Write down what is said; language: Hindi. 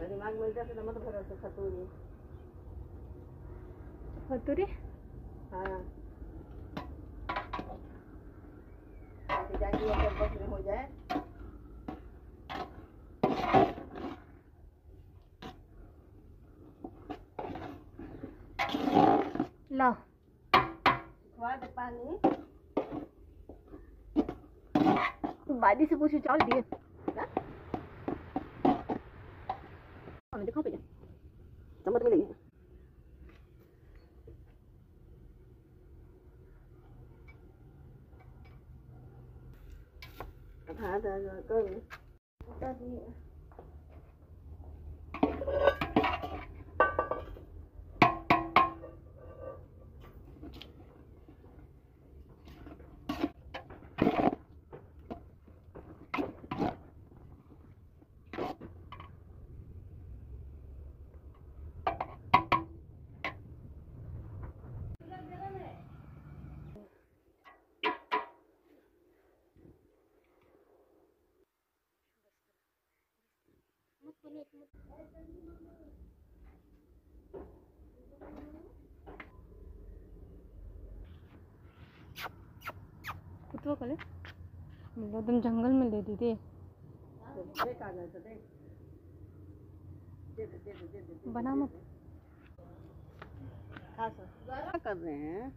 मत भरो तो खतुरी। हाँ। ताकि अगर बस में हो जाए। ला। पानी। बादी से पूछो चावल दिए। 하는데 카드냐? 잠만 좀 밀리. 다, 다, 다, 다, 다, 다, 다, कुतवा कले मतलब तुम जंगल में ले दी थी। बना मत। कर रहे हैं?